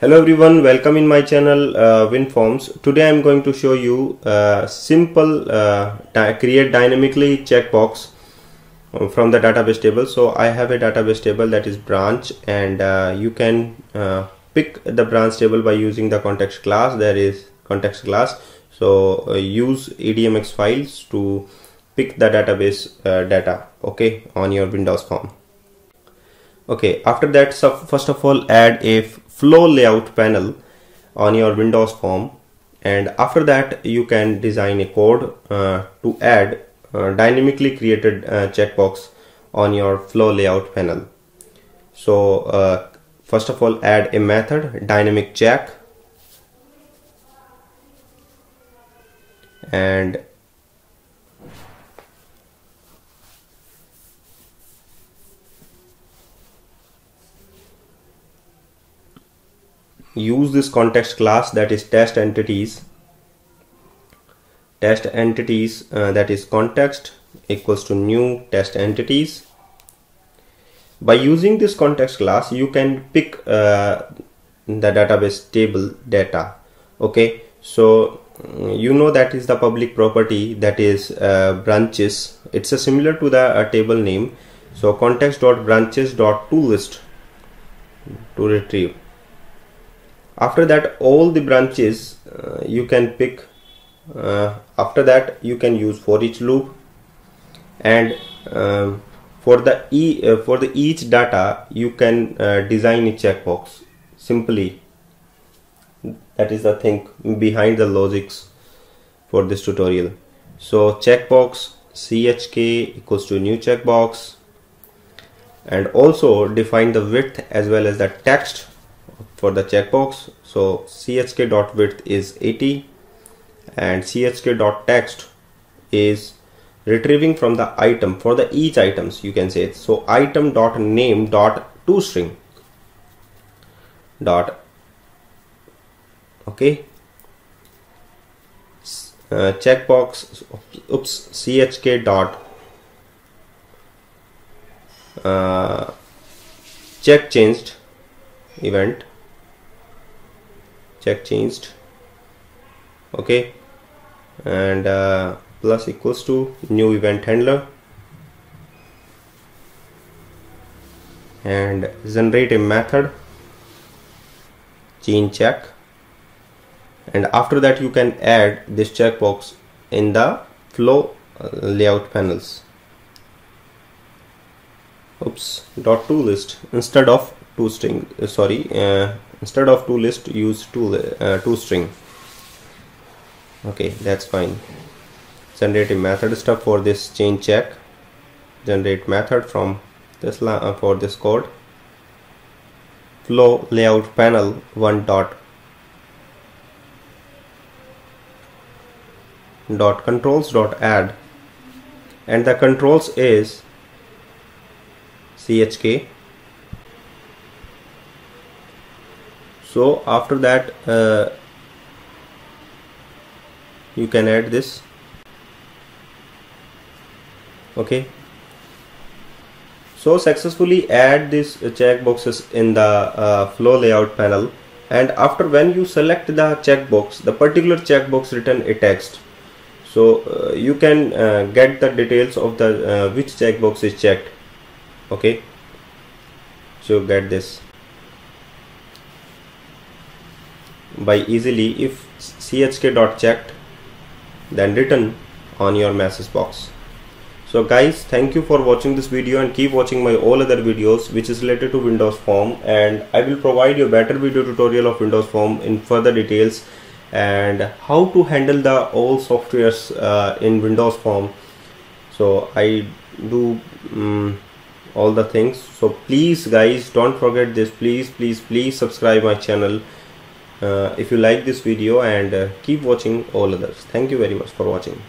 Hello everyone, welcome in my channel uh, WinForms. Today I'm going to show you a simple uh, create dynamically checkbox from the database table. So I have a database table that is branch and uh, you can uh, pick the branch table by using the context class. There is context class. So uh, use EDMX files to pick the database data okay on your Windows form. Okay, after that, so first of all add a flow layout panel on your Windows form and after that you can design a code uh, to add dynamically created uh, checkbox on your flow layout panel. So uh, first of all add a method dynamic check and use this context class that is test entities test entities uh, that is context equals to new test entities. By using this context class you can pick uh, the database table data okay? So mm, you know that is the public property that is uh, branches. It's a similar to the uh, table name. So context dot branches dot to list to retrieve after that all the branches uh, you can pick uh, after that you can use for each loop. And um, for the e uh, for the each data you can uh, design a checkbox simply. That is the thing behind the logics for this tutorial. So checkbox chk equals to new checkbox. And also define the width as well as the text for the checkbox. So chk dot width is 80 and chk dot text is retrieving from the item for the each items you can say. It. so item dot name dot dot okay. Uh, checkbox oops chk dot uh, check changed event check changed. Okay. And uh, plus equals to new event handler. And generate a method. Chain check. And after that you can add this checkbox in the flow uh, layout panels. Oops. Dot to list instead of two string uh, sorry uh, instead of to list use to uh, to string. Okay that's fine. Generate a method stub for this chain check. Generate method from this uh, for this code. Flow layout panel one dot dot controls dot add. And the controls is chk so after that uh, you can add this. Okay. So successfully add these checkboxes in the uh, flow layout panel. And after when you select the checkbox the particular checkbox written a text. So uh, you can uh, get the details of the uh, which checkbox is checked. Okay. So get this by easily if chk dot checked then written on your message box. So guys thank you for watching this video and keep watching my all other videos which is related to windows form and i will provide you a better video tutorial of windows form in further details and how to handle the all softwares uh, in windows form. So i do um, all the things. So please guys don't forget this. Please please please subscribe my channel if you like this video and uh, keep watching all others. Thank you very much for watching